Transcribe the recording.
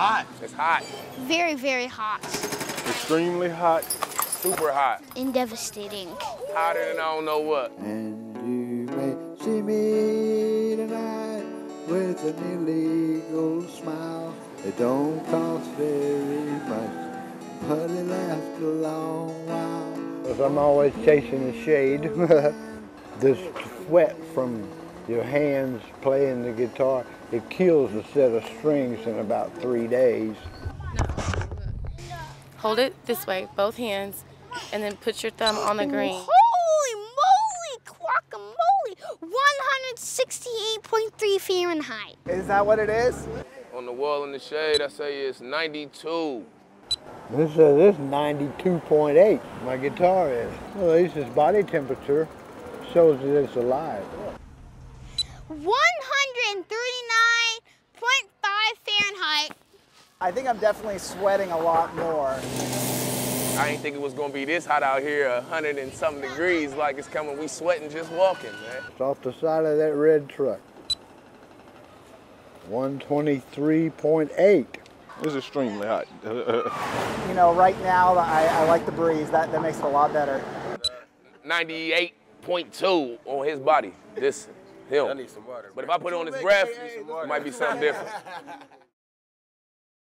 hot. It's hot. Very, very hot Extremely hot. Super hot. and devastating. Hotter than I don't know what. And you may see me tonight with an illegal smile. It don't cost very much, but it lasts a long while. Because I'm always chasing the shade. the sweat from your hands playing the guitar, it kills a set of strings in about three days. Hold it this way, both hands, and then put your thumb on the green. Holy moly, guacamole! 168.3 Fahrenheit. Is that what it is? On the wall in the shade, I say it's 92. This says this 92.8. My guitar is. Well, at least its body temperature shows that it's alive. 139.5 Fahrenheit. I think I'm definitely sweating a lot more. I ain't think it was gonna be this hot out here, hundred and something degrees, like it's coming. We sweating just walking, man. It's off the side of that red truck. 123.8. It's extremely hot. You know, right now I, I like the breeze. That that makes it a lot better. 98.2 on his body. This, him. I need some water. But if I put it on his breath, it might be something different.